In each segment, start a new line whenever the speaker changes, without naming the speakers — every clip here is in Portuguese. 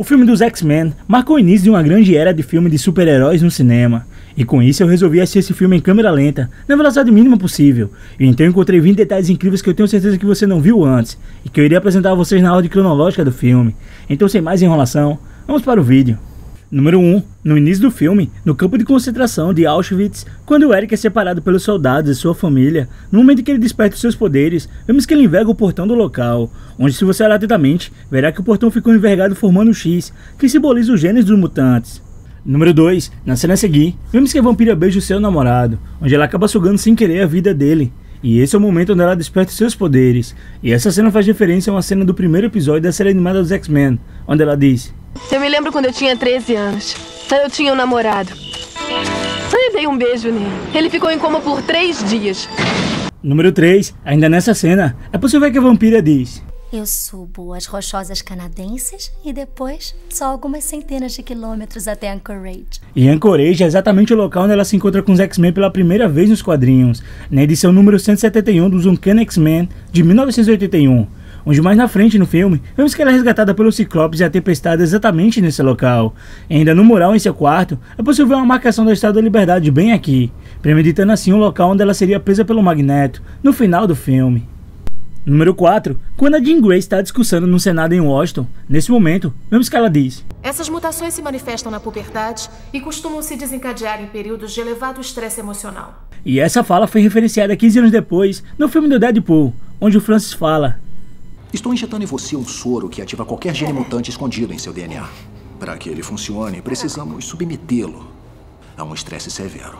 O filme dos X-Men marcou o início de uma grande era de filme de super-heróis no cinema. E com isso eu resolvi assistir esse filme em câmera lenta, na velocidade mínima possível. E então encontrei 20 detalhes incríveis que eu tenho certeza que você não viu antes, e que eu iria apresentar a vocês na ordem cronológica do filme. Então sem mais enrolação, vamos para o vídeo. Número 1. No início do filme, no campo de concentração de Auschwitz, quando Eric é separado pelos soldados e sua família, no momento em que ele desperta os seus poderes, vemos que ele enverga o portão do local, onde se você olhar atentamente, verá que o portão ficou envergado formando um X, que simboliza os genes dos mutantes. Número 2. Na cena a seguir, vemos que a vampira beija o seu namorado, onde ela acaba sugando sem querer a vida dele. E esse é o momento onde ela desperta seus poderes. E essa cena faz referência a uma cena do primeiro episódio da série animada dos X-Men, onde ela diz:
Eu me lembro quando eu tinha 13 anos. Eu tinha um namorado. Eu dei um beijo nele. Ele ficou em coma por três dias.
Número 3. Ainda nessa cena, é possível que a vampira diz:
Eu subo as rochosas canadenses e depois só algumas centenas de quilômetros até Anchorage.
E Anchorage é exatamente o local onde ela se encontra com os X-Men pela primeira vez nos quadrinhos, na edição número 171 dos Uncanny X-Men de 1981, onde mais na frente no filme vemos que ela é resgatada pelos Ciclopes e a Tempestade exatamente nesse local. E ainda no mural em seu quarto é possível ver uma marcação da Estátua da Liberdade bem aqui, premeditando assim o local onde ela seria presa pelo Magneto no final do filme. Número 4. Quando a Jean Grey está discussando no Senado em Washington, nesse momento, vemos que ela diz:
Essas mutações se manifestam na puberdade e costumam se desencadear em períodos de elevado estresse emocional.
E essa fala foi referenciada 15 anos depois, no filme do Deadpool, onde o Francis fala:
Estou injetando em você um soro que ativa qualquer gene mutante escondido em seu DNA. Para que ele funcione, precisamos submetê-lo a um estresse severo.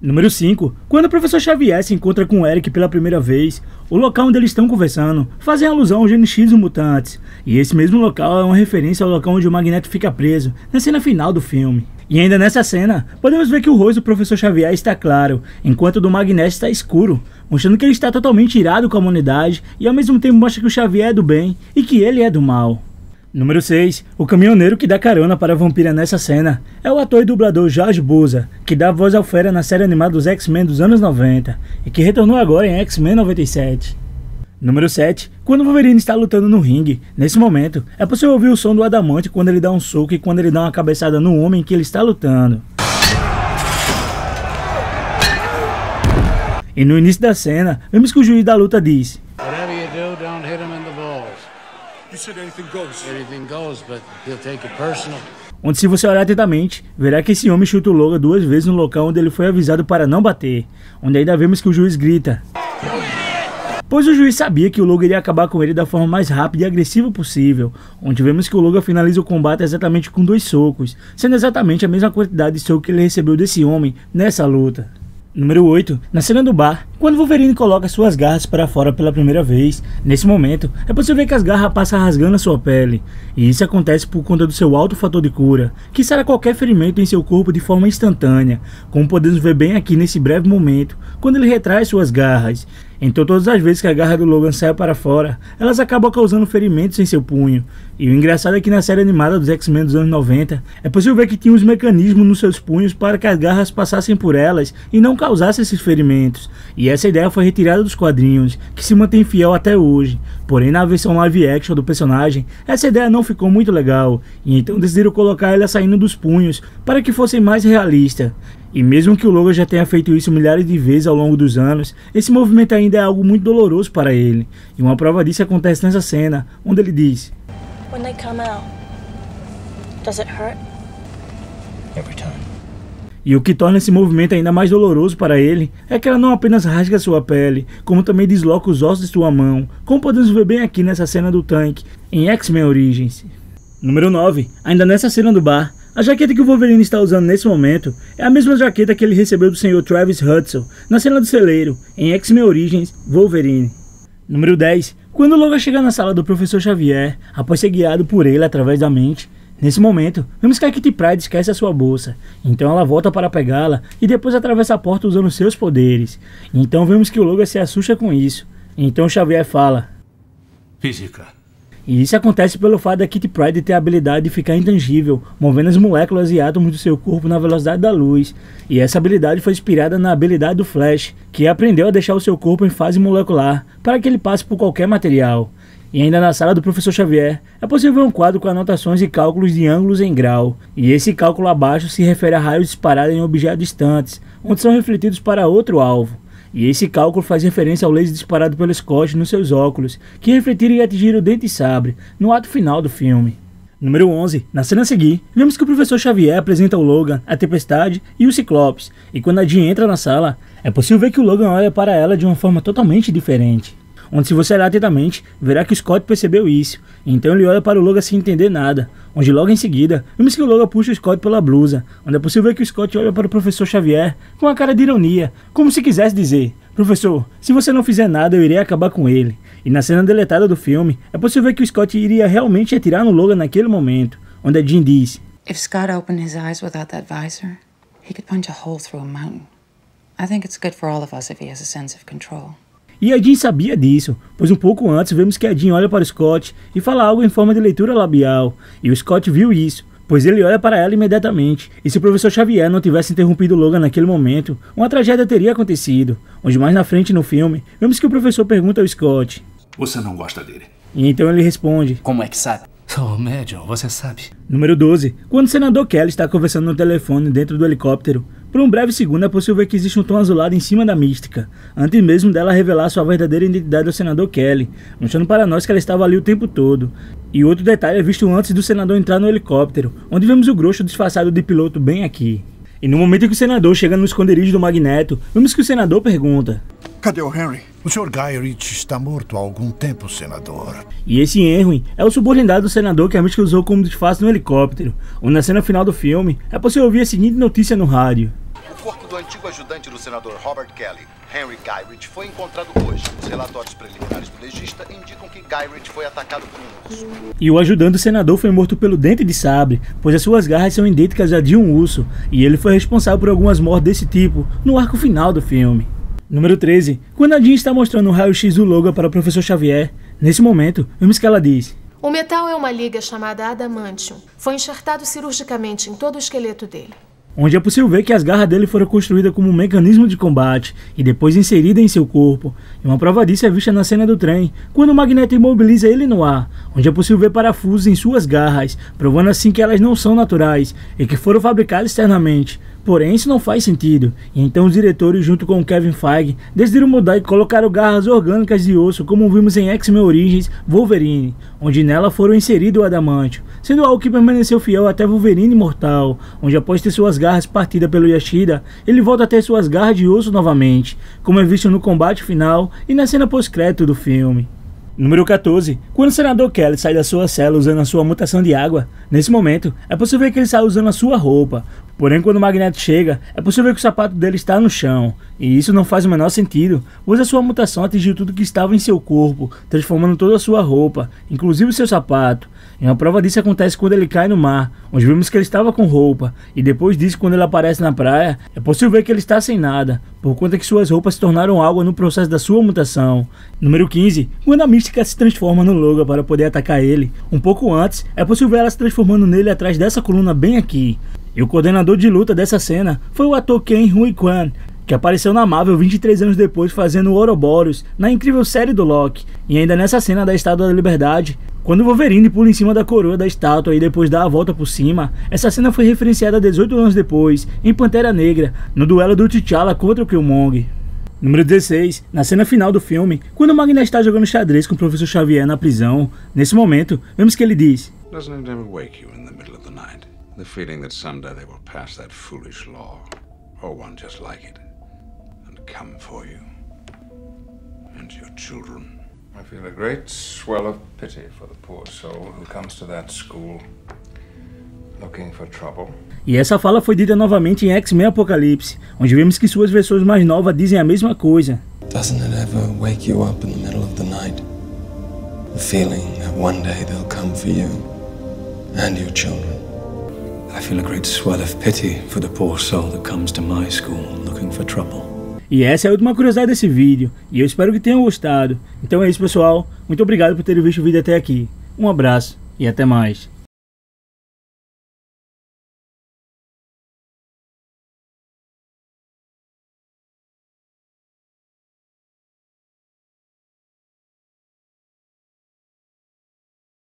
Número 5. Quando o professor Xavier se encontra com o Eric pela primeira vez, o local onde eles estão conversando fazem alusão ao gene X mutantes, e esse mesmo local é uma referência ao local onde o Magneto fica preso, na cena final do filme. E ainda nessa cena, podemos ver que o rosto do professor Xavier está claro, enquanto o do Magneto está escuro, mostrando que ele está totalmente irado com a humanidade e ao mesmo tempo mostra que o Xavier é do bem e que ele é do mal. Número 6. O caminhoneiro que dá carona para a vampira nessa cena é o ator e dublador Jorge Buza, que dá voz ao Fera na série animada dos X-Men dos anos 90 e que retornou agora em X-Men 97. Número 7. Quando o Wolverine está lutando no ringue, nesse momento, é possível ouvir o som do adamante quando ele dá um soco e quando ele dá uma cabeçada no homem que ele está lutando. E no início da cena, vemos que o juiz da luta diz:
Whatever you do, don't hit him in the balls.
You said anything goes.
Anything goes, but he'll take it personal.
onde se você olhar atentamente, verá que esse homem chuta o Logan duas vezes no local onde ele foi avisado para não bater, onde ainda vemos que o juiz grita. Pois o juiz sabia que o Logan iria acabar com ele da forma mais rápida e agressiva possível, onde vemos que o Logan finaliza o combate exatamente com dois socos, sendo exatamente a mesma quantidade de soco que ele recebeu desse homem nessa luta. Número 8. Na cena do bar, quando Wolverine coloca suas garras para fora pela primeira vez, nesse momento, é possível ver que as garras passam rasgando a sua pele, e isso acontece por conta do seu alto fator de cura, que sara qualquer ferimento em seu corpo de forma instantânea, como podemos ver bem aqui nesse breve momento, quando ele retrai suas garras. Então todas as vezes que a garra do Logan sai para fora, elas acabam causando ferimentos em seu punho. E o engraçado é que na série animada dos X-Men dos anos 90, é possível ver que tinha uns mecanismos nos seus punhos para que as garras passassem por elas e não causassem esses ferimentos. E essa ideia foi retirada dos quadrinhos, que se mantém fiel até hoje. Porém, na versão live action do personagem, essa ideia não ficou muito legal, e então decidiram colocar ela saindo dos punhos para que fosse mais realista. E mesmo que o Logan já tenha feito isso milhares de vezes ao longo dos anos, esse movimento ainda é algo muito doloroso para ele. E uma prova disso acontece nessa cena, onde ele diz:
When they come out, does it hurt?
Every time.
E o que torna esse movimento ainda mais doloroso para ele é que ela não apenas rasga sua pele, como também desloca os ossos de sua mão, como podemos ver bem aqui nessa cena do tanque, em X-Men Origins. Número 9. Ainda nessa cena do bar, a jaqueta que o Wolverine está usando nesse momento é a mesma jaqueta que ele recebeu do Sr. Travis Hudson na cena do celeiro, em X-Men Origins Wolverine. Número 10. Quando Logan chega na sala do Professor Xavier, após ser guiado por ele através da mente, nesse momento, vemos que a Kitty Pryde esquece a sua bolsa. Então ela volta para pegá-la e depois atravessa a porta usando seus poderes. Então vemos que o Logan se assusta com isso. Então Xavier fala:
Física.
E isso acontece pelo fato da Kitty Pryde ter a habilidade de ficar intangível, movendo as moléculas e átomos do seu corpo na velocidade da luz. E essa habilidade foi inspirada na habilidade do Flash, que aprendeu a deixar o seu corpo em fase molecular, para que ele passe por qualquer material. E ainda na sala do professor Xavier, é possível ver um quadro com anotações e cálculos de ângulos em grau. E esse cálculo abaixo se refere a raios disparados em objetos distantes, onde são refletidos para outro alvo. E esse cálculo faz referência ao laser disparado pelo Scott nos seus óculos, que refletiram e atingiram o dente sabre, no ato final do filme. Número 11. Na cena a seguir, vemos que o professor Xavier apresenta o Logan, a Tempestade e o Ciclopes, e quando a Jean entra na sala, é possível ver que o Logan olha para ela de uma forma totalmente diferente. Onde se você olhar atentamente, verá que o Scott percebeu isso, então ele olha para o Logan sem entender nada, onde logo em seguida, vemos que o Logan puxa o Scott pela blusa, onde é possível ver que o Scott olha para o professor Xavier com uma cara de ironia, como se quisesse dizer, professor, se você não fizer nada eu irei acabar com ele. E na cena deletada do filme, é possível ver que o Scott iria realmente atirar no Logan naquele momento, onde a Jean diz:
If Scott opened his eyes without that visor, he could punch a hole through a mountain. I think it's good for all of us if he has a sense of control.
E a Jean sabia disso, pois um pouco antes vemos que a Jean olha para o Scott e fala algo em forma de leitura labial, e o Scott viu isso, pois ele olha para ela imediatamente, e se o professor Xavier não tivesse interrompido Logan naquele momento, uma tragédia teria acontecido, onde mais na frente no filme, vemos que o professor pergunta ao Scott,
você não gosta dele.
E então ele responde:
Como é que sabe?
Sou médium, você sabe.
Número 12. Quando o senador Kelly está conversando no telefone dentro do helicóptero, por um breve segundo é possível ver que existe um tom azulado em cima da mística, antes mesmo dela revelar sua verdadeira identidade ao senador Kelly, mostrando para nós que ela estava ali o tempo todo. E outro detalhe é visto antes do senador entrar no helicóptero, onde vemos o grosso disfarçado de piloto bem aqui. E no momento em que o senador chega no esconderijo do Magneto, vemos que o senador pergunta:
Cadê o Henry? O Sr. Guy Ritchie está morto há algum tempo, senador.
E esse Henry é o subordinado do senador que a mística usou como disfarce no helicóptero, onde na cena final do filme é possível ouvir a seguinte notícia no rádio.
O corpo do antigo ajudante do senador Robert Kelly, Henry Gyrich, foi encontrado hoje. Os relatórios preliminares do legista indicam que Gyrich foi atacado por um urso.
E o ajudante do senador foi morto pelo dente de sabre, pois as suas garras são idênticas à de um urso, e ele foi responsável por algumas mortes desse tipo no arco final do filme. Número 13. Quando a Jean está mostrando o raio-x do Logan para o professor Xavier, nesse momento, vemos que ela diz:
O metal é uma liga chamada adamantium. Foi enxertado cirurgicamente em todo o esqueleto dele.
Onde é possível ver que as garras dele foram construídas como um mecanismo de combate e depois inseridas em seu corpo. E uma prova disso é vista na cena do trem, quando o Magneto imobiliza ele no ar, onde é possível ver parafusos em suas garras, provando assim que elas não são naturais e que foram fabricadas externamente. Porém, isso não faz sentido. E então os diretores, junto com Kevin Feige, decidiram mudar e colocaram garras orgânicas de osso, como vimos em X-Men Origins Wolverine, onde nela foram inserido o adamantio, sendo algo que permaneceu fiel até Wolverine Imortal, onde após ter suas garras partidas pelo Yashida, ele volta a ter suas garras de osso novamente, como é visto no combate final e na cena pós-crédito do filme. Número 14. Quando o senador Kelly sai da sua cela usando a sua mutação de água, nesse momento é possível que ele sai usando a sua roupa, Porém, quando o Magneto chega, é possível que o sapato dele está no chão, e isso não faz o menor sentido, pois a sua mutação atingiu tudo que estava em seu corpo, transformando toda a sua roupa, inclusive seu sapato. E uma prova disso acontece quando ele cai no mar, onde vemos que ele estava com roupa, e depois disso, quando ele aparece na praia, é possível ver que ele está sem nada, por conta que suas roupas se tornaram água no processo da sua mutação. Número 15. Quando a Mística se transforma no Logan para poder atacar ele, um pouco antes, é possível ver ela se transformando nele atrás dessa coluna bem aqui. E o coordenador de luta dessa cena foi o ator Ken Hui Kwan, que apareceu na Marvel 23 anos depois fazendo o Ouroboros na incrível série do Loki. E ainda nessa cena da Estátua da Liberdade, quando o Wolverine pula em cima da coroa da estátua e depois dá a volta por cima, essa cena foi referenciada 18 anos depois, em Pantera Negra, no duelo do T'Challa contra o Killmonger. Número 16. Na cena final do filme, quando o Magneto está jogando xadrez com o Professor Xavier na prisão, nesse momento, vemos que ele diz:
Doesn't it ever wake you in the middle of the feeling that someday they will pass that foolish law, or one just like it, and come for you and your children. I feel a great swell of pity for the poor soul who comes to that school looking for trouble.
E essa fala foi dita novamente em X-Men Apocalipse, onde vemos que suas versões mais novas dizem a mesma coisa.
Doesn't it ever wake you up in the middle of the night? The feeling that one day they'll come for you and your children.
E essa é a última curiosidade desse vídeo, e eu espero que tenham gostado. Então é isso pessoal, muito obrigado por terem visto o vídeo até aqui. Um abraço e até mais.